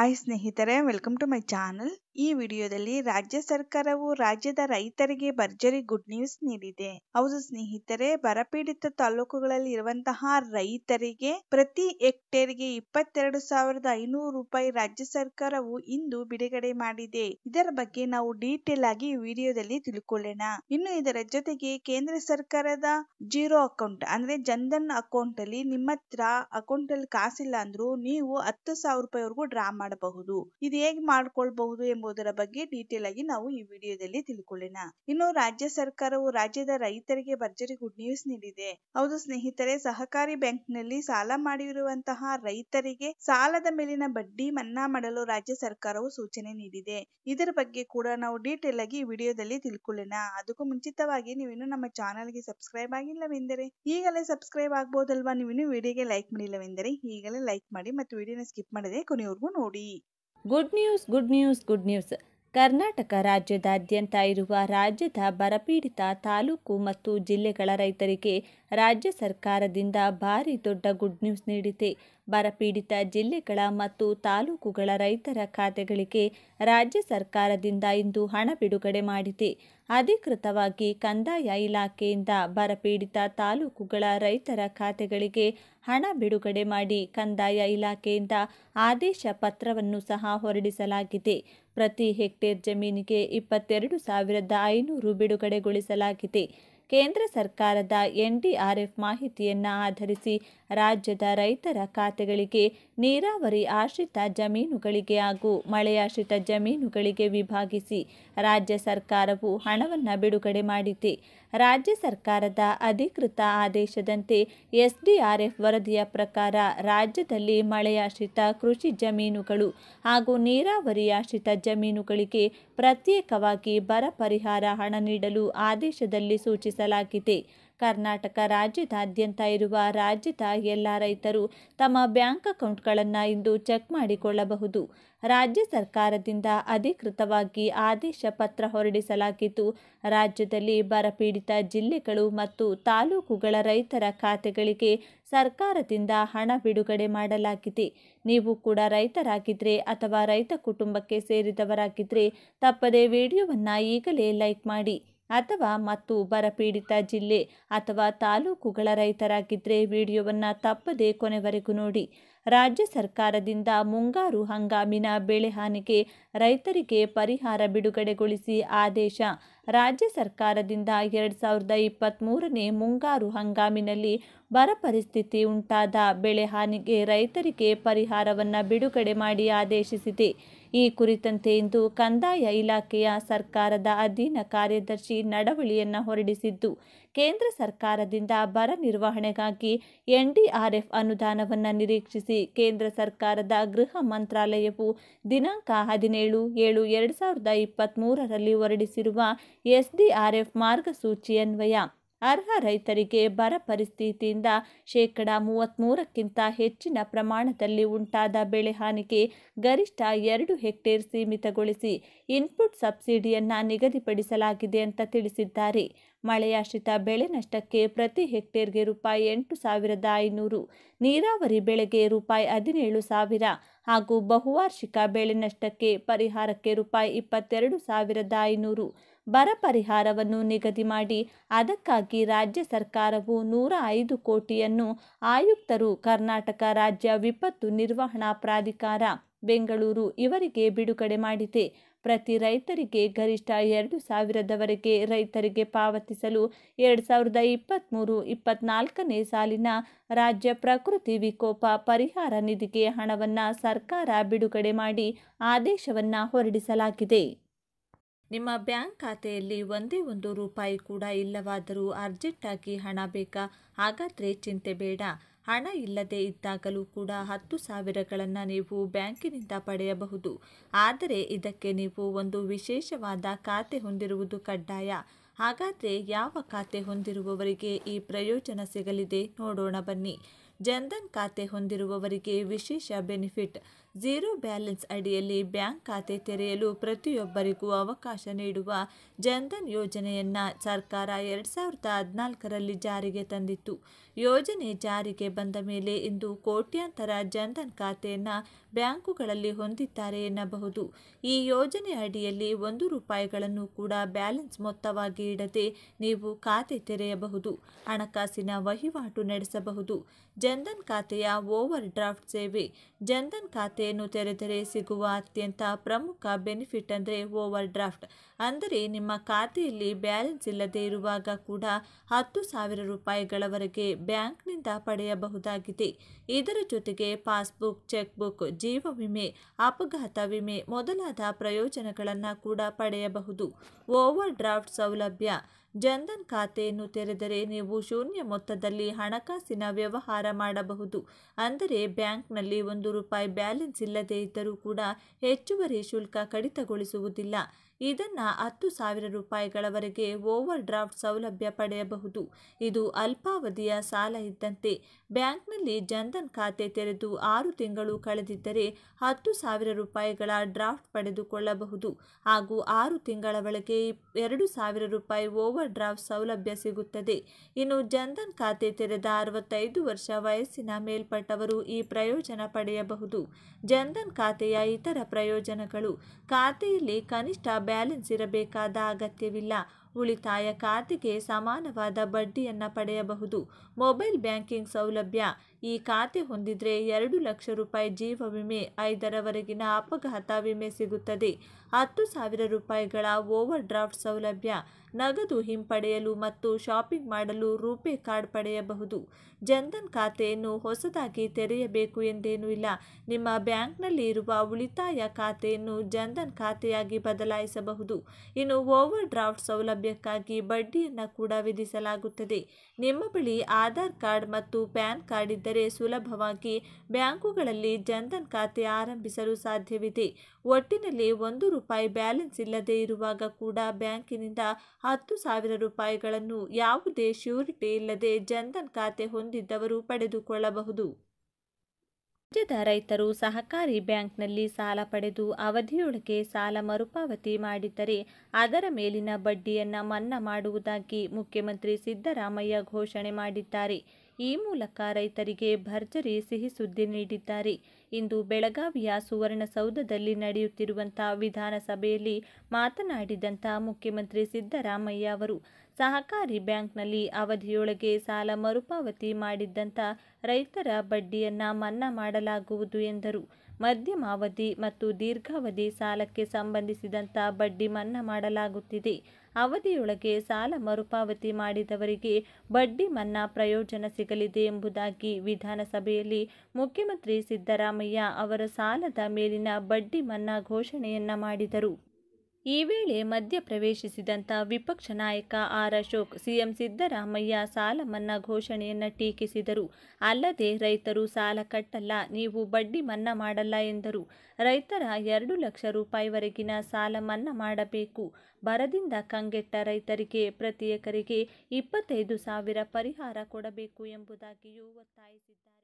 High स्नेहितर welcome to my channel ಈ ವಿಡಿಯೋದಲ್ಲಿ ರಾಜ್ಯ ಸರ್ಕಾರವು ರಾಜ್ಯದ ರೈತರಿಗೆ ಭರ್ಜರಿ ಗುಡ್ ನ್ಯೂಸ್ ನೀಡಿದೆ. ಹೌದು ಸ್ನೇಹಿತರೆ, ಬರಪೀಡಿತ ತಾಲೂಕುಗಳಲ್ಲಿ ಇರುವಂತಹ ರೈತರಿಗೆ ಪ್ರತಿ ಹೆಕ್ಟೇರ್ಗೆ ಇಪ್ಪತ್ತೆರಡು ಸಾವಿರದ ಐನೂರು ರೂಪಾಯಿ ರಾಜ್ಯ ಸರ್ಕಾರವು ಇಂದು ಬಿಡುಗಡೆ ಮಾಡಿದೆ. ಇದರ ಬಗ್ಗೆ ನಾವು ಡೀಟೇಲ್ ಆಗಿ ವಿಡಿಯೋದಲ್ಲಿ ತಿಳ್ಕೊಳ್ಳೋಣ. ಇನ್ನು ಇದರ ಜೊತೆಗೆ ಕೇಂದ್ರ ಸರ್ಕಾರದ ಜೀರೋ ಅಕೌಂಟ್ ಅಂದ್ರೆ ಜನ್ಧನ್ ಅಕೌಂಟ್ ಅಲ್ಲಿ ನಿಮ್ಮ ಹತ್ರ ಅಕೌಂಟ್ ಅಲ್ಲಿ ಕಾಸಿಲ್ಲ ಅಂದ್ರೂ ನೀವು ಹತ್ತು ಸಾವಿರ ರೂಪಾಯಿವರೆಗೂ ಡ್ರಾ ಮಾಡಬಹುದು. ಇದು ಹೇಗೆ ಮಾಡ್ಕೊಳ್ಬಹುದು ಎಂಬುದರ ಬಗ್ಗೆ ಡೀಟೇಲ್ ಆಗಿ ನಾವು ಈ ವಿಡಿಯೋದಲ್ಲಿ ತಿಳ್ಕೊಳ್ಳೋಣ. ಇನ್ನು ರಾಜ್ಯ ಸರ್ಕಾರವು ರಾಜ್ಯದ ರೈತರಿಗೆ ಭರ್ಜರಿ ಗುಡ್ ನ್ಯೂಸ್ ನೀಡಿದೆ. ಹೌದು ಸ್ನೇಹಿತರೆ, ಸಹಕಾರಿ ಬ್ಯಾಂಕ್ನಲ್ಲಿ ಸಾಲ ಮಾಡಿರುವಂತಹ ರೈತರಿಗೆ ಸಾಲದ ಮೇಲಿನ ಬಡ್ಡಿ ಮನ್ನಾ ಮಾಡಲು ರಾಜ್ಯ ಸರ್ಕಾರವು ಸೂಚನೆ ನೀಡಿದೆ. ಇದರ ಬಗ್ಗೆ ಕೂಡ ನಾವು ಡೀಟೇಲ್ ಆಗಿ ಈ ವಿಡಿಯೋದಲ್ಲಿ ತಿಳ್ಕೊಳ್ಳೋಣ. ಅದಕ್ಕೂ ಮುಂಚಿತವಾಗಿ ನೀವು ಇನ್ನು ನಮ್ಮ ಚಾನಲ್ಗೆ ಸಬ್ಸ್ಕ್ರೈಬ್ ಆಗಿಲ್ಲವೆಂದರೆ ಈಗಲೇ ಸಬ್ಸ್ಕ್ರೈಬ್ ಆಗ್ಬೋದಲ್ವಾ? ನೀವಿನ್ನು ವಿಡಿಯೋಗೆ ಲೈಕ್ ಮಾಡಿಲ್ಲವೆಂದರೆ ಈಗಲೇ ಲೈಕ್ ಮಾಡಿ ಮತ್ತು ವಿಡಿಯೋನ ಸ್ಕಿಪ್ ಮಾಡದೆ ಕೊನೆಯವರೆಗೂ ನೋಡಿ. Good news good news good news Karnataka ರಾಜ್ಯದಾದ್ಯಂತ ಇರುವ ರಾಜ್ಯದ ಬರಪೀಡಿತ ತಾಲೂಕು ಮತ್ತು ಜಿಲ್ಲೆಗಳ ರೈತರಿಗೆ ರಾಜ್ಯ ಸರ್ಕಾರದಿಂದ ಭಾರಿ ದೊಡ್ಡ ಗುಡ್ ನ್ಯೂಸ್ ನೀಡಿದೆ. ಬರಪೀಡಿತ ಜಿಲ್ಲೆಗಳ ಮತ್ತು ತಾಲೂಕುಗಳ ರೈತರ ಖಾತೆಗಳಿಗೆ ರಾಜ್ಯ ಸರ್ಕಾರದಿಂದ ಇಂದು ಹಣ ಬಿಡುಗಡೆ ಮಾಡಿದೆ. ಅಧಿಕೃತವಾಗಿ ಕಂದಾಯ ಇಲಾಖೆಯಿಂದ ಬರಪೀಡಿತ ತಾಲೂಕುಗಳ ರೈತರ ಖಾತೆಗಳಿಗೆ ಹಣ ಬಿಡುಗಡೆ ಮಾಡಿ ಕಂದಾಯ ಇಲಾಖೆಯಿಂದ ಆದೇಶ ಪತ್ರವನ್ನು ಸಹ ಹೊರಡಿಸಲಾಗಿದೆ. ಪ್ರತಿ ಹೆಕ್ಟೇರ್ ಜಮೀನಿಗೆ ಇಪ್ಪತ್ತೆರಡು ಸಾವಿರದ ಐನೂರು ಬಿಡುಗಡೆಗೊಳಿಸಲಾಗಿದೆ. ಕೇಂದ್ರ ಸರ್ಕಾರದ ಎನ್ಡಿಆರ್ಎಫ್ ಮಾಹಿತಿಯನ್ನು ಆಧರಿಸಿ ರಾಜ್ಯದ ರೈತರ ಖಾತೆಗಳಿಗೆ ನೀರಾವರಿ ಆಶ್ರಿತ ಜಮೀನುಗಳಿಗೆ ಹಾಗೂ ಮಳೆಯಾಶ್ರಿತ ಜಮೀನುಗಳಿಗೆ ವಿಭಾಗಿಸಿ ರಾಜ್ಯ ಸರ್ಕಾರವು ಹಣವನ್ನು ಬಿಡುಗಡೆ ಮಾಡಿದೆ. ರಾಜ್ಯ ಸರ್ಕಾರದ ಅಧಿಕೃತ ಆದೇಶದಂತೆ ಎಸ್ಡಿಆರ್ಎಫ್ ವರದಿಯ ಪ್ರಕಾರ ರಾಜ್ಯದಲ್ಲಿ ಮಳೆಯಾಶ್ರಿತ ಕೃಷಿ ಜಮೀನುಗಳು ಹಾಗೂ ನೀರಾವರಿ ಆಶ್ರಿತ ಜಮೀನುಗಳಿಗೆ ಪ್ರತ್ಯೇಕವಾಗಿ ಬರ ಪರಿಹಾರ ಹಣ ನೀಡಲು ಆದೇಶದಲ್ಲಿ ಸೂಚಿಸಲಾಗಿದೆ ಕರ್ನಾಟಕ ರಾಜ್ಯದಾದ್ಯಂತ ಇರುವ ರಾಜ್ಯದ ಎಲ್ಲ ರೈತರು ತಮ್ಮ ಬ್ಯಾಂಕ್ ಅಕೌಂಟ್ಗಳನ್ನು ಇಂದು ಚೆಕ್ ಮಾಡಿಕೊಳ್ಳಬಹುದು. ರಾಜ್ಯ ಸರ್ಕಾರದಿಂದ ಅಧಿಕೃತವಾಗಿ ಆದೇಶ ಪತ್ರ ಹೊರಡಿಸಲಾಗಿದ್ದು, ರಾಜ್ಯದಲ್ಲಿ ಬರಪೀಡಿತ ಜಿಲ್ಲೆಗಳು ಮತ್ತು ತಾಲೂಕುಗಳ ರೈತರ ಖಾತೆಗಳಿಗೆ ಸರ್ಕಾರದಿಂದ ಹಣ ಬಿಡುಗಡೆ ಮಾಡಲಾಗಿದೆ. ನೀವು ಕೂಡ ರೈತರಾಗಿದ್ದರೆ ಅಥವಾ ರೈತ ಕುಟುಂಬಕ್ಕೆ ಸೇರಿದವರಾಗಿದ್ದರೆ ತಪ್ಪದೇ ವಿಡಿಯೋವನ್ನು ಈಗಲೇ ಲೈಕ್ ಮಾಡಿ. ಅಥವಾ ಮತ್ತು ಬರಪೀಡಿತ ಜಿಲ್ಲೆ ಅಥವಾ ತಾಲೂಕುಗಳ ರೈತರಾಗಿದ್ದರೆ ವಿಡಿಯೋವನ್ನು ತಪ್ಪದೇ ಕೊನೆವರೆಗೂ ನೋಡಿ. ರಾಜ್ಯ ಸರ್ಕಾರದಿಂದ ಮುಂಗಾರು ಹಂಗಾಮಿನ ಬೆಳೆ ಹಾನಿಗೆ ರೈತರಿಗೆ ಪರಿಹಾರ ಬಿಡುಗಡೆಗೊಳಿಸಿ ಆದೇಶ. ರಾಜ್ಯ ಸರ್ಕಾರದಿಂದ ಎರಡು ಸಾವಿರದ ಇಪ್ಪತ್ತ್ಮೂರನೇ ಮುಂಗಾರು ಹಂಗಾಮಿನಲ್ಲಿ ಬರ ಪರಿಸ್ಥಿತಿ ಉಂಟಾದ ಬೆಳೆ ಹಾನಿಗೆ ರೈತರಿಗೆ ಪರಿಹಾರವನ್ನು ಬಿಡುಗಡೆ ಮಾಡಿ ಆದೇಶಿಸಿದೆ. ಈ ಕುರಿತಂತೆ ಇಂದು ಕಂದಾಯ ಇಲಾಖೆಯ ಸರ್ಕಾರದ ಅಧೀನ ಕಾರ್ಯದರ್ಶಿ ನಡವಳಿಯನ್ನು ಹೊರಡಿಸಿದ್ದು, ಕೇಂದ್ರ ಸರ್ಕಾರದಿಂದ ಬರ ನಿರ್ವಹಣೆಗಾಗಿ ಎನ್ಡಿಆರ್ಎಫ್ ಅನುದಾನವನ್ನು ನಿರೀಕ್ಷಿಸಿ ಕೇಂದ್ರ ಸರ್ಕಾರದ ಗೃಹ ಮಂತ್ರಾಲಯವು ದಿನಾಂಕ ಹದಿನೇಳು ಏಳು ಎರಡು ಸಾವಿರದ ಇಪ್ಪತ್ತ್ಮೂರರಲ್ಲಿ ಹೊರಡಿಸಿರುವ ಎಸ್ಡಿಆರ್ಎಫ್ ಮಾರ್ಗಸೂಚಿಯನ್ವಯ ಅರ್ಹ ರೈತರಿಗೆ ಬರ ಪರಿಸ್ಥಿತಿಯಿಂದ ಶೇಕಡ ಮೂವತ್ತ್ಮೂರಕ್ಕಿಂತ ಹೆಚ್ಚಿನ ಪ್ರಮಾಣದಲ್ಲಿ ಉಂಟಾದ ಬೆಳೆ ಹಾನಿಗೆ ಗರಿಷ್ಠ ಎರಡು ಹೆಕ್ಟೇರ್ ಸೀಮಿತಗೊಳಿಸಿ ಇನ್ಪುಟ್ ಸಬ್ಸಿಡಿಯನ್ನು ನಿಗದಿಪಡಿಸಲಾಗಿದೆ ಅಂತ ತಿಳಿಸಿದ್ದಾರೆ. ಮಳೆಯಾಶ್ರಿತ ಬೆಳೆ ನಷ್ಟಕ್ಕೆ ಪ್ರತಿ ಹೆಕ್ಟೇರ್ಗೆ ರೂಪಾಯಿ ಎಂಟು ಸಾವಿರದ ಐನೂರು, ನೀರಾವರಿ ಬೆಳೆಗೆ ರೂಪಾಯಿ ಹದಿನೇಳು ಸಾವಿರ ಹಾಗೂ ಬಹುವಾರ್ಷಿಕ ಬೆಳೆ ನಷ್ಟಕ್ಕೆ ಪರಿಹಾರಕ್ಕೆ ರೂಪಾಯಿ ಇಪ್ಪತ್ತೆರಡು ಸಾವಿರದ ಐನೂರು ಬರ ಪರಿಹಾರವನ್ನು ನಿಗದಿ ಮಾಡಿ ಅದಕ್ಕಾಗಿ ರಾಜ್ಯ ಸರ್ಕಾರವು ನೂರ ಐದು ಕೋಟಿಯನ್ನು ಆಯುಕ್ತರು ಕರ್ನಾಟಕ ರಾಜ್ಯ ವಿಪತ್ತು ನಿರ್ವಹಣಾ ಪ್ರಾಧಿಕಾರ ಬೆಂಗಳೂರು ಇವರಿಗೆ ಬಿಡುಗಡೆ ಮಾಡಿದೆ. ಪ್ರತಿ ರೈತರಿಗೆ ಗರಿಷ್ಠ ಎರಡು ಸಾವಿರದವರೆಗೆ ರೈತರಿಗೆ ಪಾವತಿಸಲು ಎರಡು ಸಾವಿರದ ಇಪ್ಪತ್ತ್ಮೂರು ಇಪ್ಪತ್ನಾಲ್ಕನೇ ಸಾಲಿನ ರಾಜ್ಯ ಪ್ರಕೃತಿ ವಿಕೋಪ ಪರಿಹಾರ ನಿಧಿಗೆ ಹಣವನ್ನು ಸರ್ಕಾರ ಬಿಡುಗಡೆ ಮಾಡಿ ಆದೇಶವನ್ನು ಹೊರಡಿಸಲಾಗಿದೆ. ನಿಮ್ಮ ಬ್ಯಾಂಕ್ ಖಾತೆಯಲ್ಲಿ ಒಂದೇ ಒಂದು ರೂಪಾಯಿ ಕೂಡ ಇಲ್ಲವಾದರೂ ಅರ್ಜೆಂಟಾಗಿ ಹಣ ಬೇಕಾ? ಹಾಗಾದರೆ ಚಿಂತೆ ಬೇಡ. ಹಣ ಇಲ್ಲದೆ ಇದ್ದಾಗಲೂ ಕೂಡ ಹತ್ತು ಸಾವಿರಗಳನ್ನು ನೀವು ಬ್ಯಾಂಕಿನಿಂದ ಪಡೆಯಬಹುದು. ಆದರೆ ಇದಕ್ಕೆ ನೀವು ಒಂದು ವಿಶೇಷವಾದ ಖಾತೆ ಹೊಂದಿರುವುದು ಕಡ್ಡಾಯ. ಹಾಗಾದರೆ ಯಾವ ಖಾತೆ ಹೊಂದಿರುವವರಿಗೆ ಈ ಪ್ರಯೋಜನ ಸಿಗಲಿದೆ? ನೋಡೋಣ ಬನ್ನಿ. ಜನ್ಧನ್ ಖಾತೆ ಹೊಂದಿರುವವರಿಗೆ ವಿಶೇಷ ಬೆನಿಫಿಟ್. ಝೀರೋ ಬ್ಯಾಲೆನ್ಸ್ ಅಡಿಯಲ್ಲಿ ಬ್ಯಾಂಕ್ ಖಾತೆ ತೆರೆಯಲು ಪ್ರತಿಯೊಬ್ಬರಿಗೂ ಅವಕಾಶ ನೀಡುವ ಜನ್ಧನ್ ಯೋಜನೆಯನ್ನು ಸರ್ಕಾರ ಎರಡು ಸಾವಿರದ ಹದಿನಾಲ್ಕರಲ್ಲಿ ಜಾರಿಗೆ ತಂದಿತ್ತು. ಯೋಜನೆ ಜಾರಿಗೆ ಬಂದ ಮೇಲೆ ಇಂದು ಕೋಟ್ಯಾಂತರ ಜನ್ಧನ್ ಖಾತೆಯನ್ನು ಬ್ಯಾಂಕುಗಳಲ್ಲಿ ಹೊಂದಿದ್ದಾರೆ ಎನ್ನಬಹುದು. ಈ ಯೋಜನೆ ಅಡಿಯಲ್ಲಿ ಒಂದು ರೂಪಾಯಿಗಳನ್ನು ಕೂಡ ಬ್ಯಾಲೆನ್ಸ್ ಮೊತ್ತವಾಗಿ ಇಡದೆ ನೀವು ಖಾತೆ ತೆರೆಯಬಹುದು, ಹಣಕಾಸಿನ ವಹಿವಾಟು ನಡೆಸಬಹುದು. ಜನ್ಧನ್ ಖಾತೆಯ ಓವರ್ ಡ್ರಾಫ್ಟ್ ಸೇವೆ. ಜನ್ಧನ್ ಖಾತೆಯನ್ನು ತೆರೆದರೆ ಸಿಗುವ ಅತ್ಯಂತ ಪ್ರಮುಖ ಬೆನಿಫಿಟ್ ಅಂದರೆ ಓವರ್ ಡ್ರಾಫ್ಟ್ ಅಂದರೆ ನಿಮ್ಮ ಖಾತೆಯಲ್ಲಿ ಬ್ಯಾಲೆನ್ಸ್ ಇಲ್ಲದೆ ಇರುವಾಗ ಕೂಡ ಹತ್ತು ಸಾವಿರ ರೂಪಾಯಿಗಳವರೆಗೆ ಬ್ಯಾಂಕ್ನಿಂದ ಪಡೆಯಬಹುದಾಗಿದೆ. ಇದರ ಜೊತೆಗೆ ಪಾಸ್ಬುಕ್, ಚೆಕ್ಬುಕ್, ಜೀವ ವಿಮೆ, ಅಪಘಾತ ವಿಮೆ ಮೊದಲಾದ ಪ್ರಯೋಜನಗಳನ್ನು ಕೂಡ ಪಡೆಯಬಹುದು. ಓವರ್ ಡ್ರಾಫ್ಟ್ ಸೌಲಭ್ಯ. ಜನ್ಧನ್ ಖಾತೆಯನ್ನು ತೆರೆದರೆ ನೀವು ಶೂನ್ಯ ಮೊತ್ತದಲ್ಲಿ ಹಣಕಾಸಿನ ವ್ಯವಹಾರ ಮಾಡಬಹುದು. ಅಂದರೆ ಬ್ಯಾಂಕ್ನಲ್ಲಿ ಒಂದು ರೂಪಾಯಿ ಬ್ಯಾಲೆನ್ಸ್ ಇಲ್ಲದೇ ಇದ್ದರೂ ಕೂಡ ಹೆಚ್ಚುವರಿ ಶುಲ್ಕ ಕಡಿತಗೊಳಿಸುವುದಿಲ್ಲ. ಇದನ್ನು ಹತ್ತು ಸಾವಿರ ರೂಪಾಯಿಗಳವರೆಗೆ ಓವರ್ ಡ್ರಾಫ್ಟ್ ಸೌಲಭ್ಯ ಪಡೆಯಬಹುದು. ಇದು ಅಲ್ಪಾವಧಿಯ ಸಾಲ ಇದ್ದಂತೆ. ಬ್ಯಾಂಕ್ನಲ್ಲಿ ಜನ್ಧನ್ ಖಾತೆ ತೆರೆದು ಆರು ತಿಂಗಳು ಕಳೆದಿದ್ದರೆ ಹತ್ತು ಸಾವಿರ ರೂಪಾಯಿಗಳ ಡ್ರಾಫ್ಟ್ ಪಡೆದುಕೊಳ್ಳಬಹುದು. ಹಾಗೂ ಆರು ತಿಂಗಳ ಒಳಗೆ ಎರಡು ಸಾವಿರ ರೂಪಾಯಿ ಓವರ್ ಡ್ರಾಫ್ಟ್ ಸೌಲಭ್ಯ ಸಿಗುತ್ತದೆ. ಇನ್ನು ಜನ್ಧನ್ ಖಾತೆ ತೆರೆದ ಅರವತ್ತೈದು ವರ್ಷ ವಯಸ್ಸಿನ ಮೇಲ್ಪಟ್ಟವರು ಈ ಪ್ರಯೋಜನ ಪಡೆಯಬಹುದು. ಜನ್ಧನ್ ಖಾತೆಯ ಇತರ ಪ್ರಯೋಜನಗಳು. ಖಾತೆಯಲ್ಲಿ ಕನಿಷ್ಠ ಬ್ಯಾಲೆನ್ಸ್ ಇರಬೇಕಾದ ಅಗತ್ಯವಿಲ್ಲ. ಉಳಿತಾಯ ಖಾತೆಗೆ ಸಮಾನವಾದ ಬಡ್ಡಿಯನ್ನು ಪಡೆಯಬಹುದು. ಮೊಬೈಲ್ ಬ್ಯಾಂಕಿಂಗ್ ಸೌಲಭ್ಯ. ಈ ಖಾತೆ ಹೊಂದಿದ್ರೆ ಎರಡು ಲಕ್ಷ ರೂಪಾಯಿ ಜೀವ ವಿಮೆ ಐದರವರೆಗಿನ ಅಪಘಾತ ವಿಮೆ ಸಿಗುತ್ತದೆ. ಹತ್ತು ಸಾವಿರ ರೂಪಾಯಿಗಳ ಓವರ್ ಡ್ರಾಫ್ಟ್ ಸೌಲಭ್ಯ. ನಗದು ಹಿಂಪಡೆಯಲು ಮತ್ತು ಶಾಪಿಂಗ್ ಮಾಡಲು ರೂಪೇ ಕಾರ್ಡ್ ಪಡೆಯಬಹುದು. ಜನ್ಧನ್ ಖಾತೆಯನ್ನು ಹೊಸದಾಗಿ ತೆರೆಯಬೇಕು ಎಂದೇನೂ ಇಲ್ಲ. ನಿಮ್ಮ ಬ್ಯಾಂಕ್ನಲ್ಲಿ ಇರುವ ಉಳಿತಾಯ ಖಾತೆಯನ್ನು ಜನ್ಧನ್ ಖಾತೆಯಾಗಿ ಬದಲಾಯಿಸಬಹುದು. ಇನ್ನು ಓವರ್ ಡ್ರಾಫ್ಟ್ ಸೌಲಭ್ಯಕ್ಕಾಗಿ ಬಡ್ಡಿಯನ್ನು ಕೂಡ ವಿಧಿಸಲಾಗುತ್ತದೆ. ನಿಮ್ಮ ಬಳಿ ಆಧಾರ್ ಕಾರ್ಡ್ ಮತ್ತು ಪ್ಯಾನ್ ಕಾರ್ಡ್ ಇದ್ದರೆ ಸುಲಭವಾಗಿ ಬ್ಯಾಂಕುಗಳಲ್ಲಿ ಜನ್ಧನ್ ಖಾತೆ ಆರಂಭಿಸಲು ಸಾಧ್ಯವಿದೆ. ಒಟ್ಟಿನಲ್ಲಿ ಒಂದು ರೂಪಾಯಿ ಬ್ಯಾಲೆನ್ಸ್ ಇಲ್ಲದೆ ಇರುವಾಗ ಕೂಡ ಬ್ಯಾಂಕಿನಿಂದ ಹತ್ತು ಸಾವಿರ ರೂಪಾಯಿಗಳನ್ನು ಯಾವುದೇ ಶ್ಯೂರಿಟಿ ಇಲ್ಲದೆ ಜನ್ಧನ್ ಖಾತೆ ಹೊಂದಿದ್ದವರು ಪಡೆದುಕೊಳ್ಳಬಹುದು. ರಾಜ್ಯದ ರೈತರು ಸಹಕಾರಿ ಬ್ಯಾಂಕ್ನಲ್ಲಿ ಸಾಲ ಪಡೆದು ಅವಧಿಯೊಳಗೆ ಸಾಲ ಮರುಪಾವತಿ ಮಾಡಿದ್ದರೆ ಅದರ ಮೇಲಿನ ಬಡ್ಡಿಯನ್ನು ಮನ್ನಾ ಮಾಡುವುದಾಗಿ ಮುಖ್ಯಮಂತ್ರಿ ಸಿದ್ದರಾಮಯ್ಯ ಘೋಷಣೆ ಮಾಡಿದ್ದಾರೆ. ಈ ಮೂಲಕ ರೈತರಿಗೆ ಭರ್ಜರಿ ಸಿಹಿ ಸುದ್ದಿ ನೀಡಿದ್ದಾರೆ. ಇಂದು ಬೆಳಗಾವಿಯ ಸುವರ್ಣಸೌಧದಲ್ಲಿ ನಡೆಯುತ್ತಿರುವಂಥ ವಿಧಾನಸಭೆಯಲ್ಲಿ ಮಾತನಾಡಿದಂಥ ಮುಖ್ಯಮಂತ್ರಿ ಸಿದ್ದರಾಮಯ್ಯ ಅವರು ಸಹಕಾರಿ ಬ್ಯಾಂಕ್ನಲ್ಲಿ ಅವಧಿಯೊಳಗೆ ಸಾಲ ಮರುಪಾವತಿ ಮಾಡಿದ್ದಂಥ ರೈತರ ಬಡ್ಡಿಯನ್ನು ಮನ್ನಾ ಮಾಡಲಾಗುವುದು ಎಂದರು. ಮಧ್ಯಮಾವಧಿ ಮತ್ತು ದೀರ್ಘಾವಧಿ ಸಾಲಕ್ಕೆ ಸಂಬಂಧಿಸಿದಂಥ ಬಡ್ಡಿ ಮನ್ನಾ ಮಾಡಲಾಗುತ್ತಿದೆ. ಅವಧಿಯೊಳಗೆ ಸಾಲ ಮರುಪಾವತಿ ಮಾಡಿದವರಿಗೆ ಬಡ್ಡಿ ಮನ್ನಾ ಪ್ರಯೋಜನ ಸಿಗಲಿದೆ ಎಂಬುದಾಗಿ ವಿಧಾನಸಭೆಯಲ್ಲಿ ಮುಖ್ಯಮಂತ್ರಿ ಸಿದ್ದರಾಮಯ್ಯ ಅವರ ಸಾಲದ ಮೇಲಿನ ಬಡ್ಡಿ ಮನ್ನಾ ಘೋಷಣೆಯನ್ನ ಮಾಡಿದರು. ಈ ವೇಳೆ ಮಧ್ಯ ಪ್ರವೇಶಿಸಿದಂಥ ವಿಪಕ್ಷ ನಾಯಕ ಆರ್ ಅಶೋಕ್, ಸಿಎಂ ಸಿದ್ದರಾಮಯ್ಯ ಸಾಲ ಮನ್ನಾ ಘೋಷಣೆಯನ್ನು ಟೀಕಿಸಿದರು. ಅಲ್ಲದೆ ರೈತರು ಸಾಲ ಕಟ್ಟಲ್ಲ, ನೀವು ಬಡ್ಡಿ ಮನ್ನಾ ಮಾಡಲ್ಲ ಎಂದರು. ರೈತರ ಎರಡು ಲಕ್ಷ ರೂಪಾಯಿವರೆಗಿನ ಸಾಲ ಮನ್ನಾ ಮಾಡಬೇಕು. ಬರದಿಂದ ಕಂಗೆಟ್ಟ ರೈತರಿಗೆ ಪ್ರತಿ ಎಕರೆಗೆ ಇಪ್ಪತ್ತೈದು ಸಾವಿರ ಪರಿಹಾರ ಕೊಡಬೇಕು ಎಂಬುದಾಗಿಯೂ ಒತ್ತಾಯಿಸಿದ್ದಾರೆ.